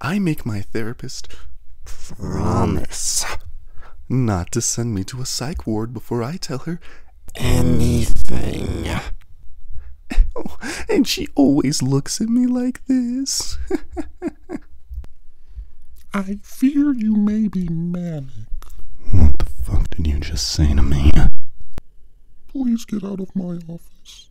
I make my therapist promise not to send me to a psych ward before I tell her Anything. Oh, and she always looks at me like this. I fear you may be manic. What the fuck did you just say to me? Please get out of my office.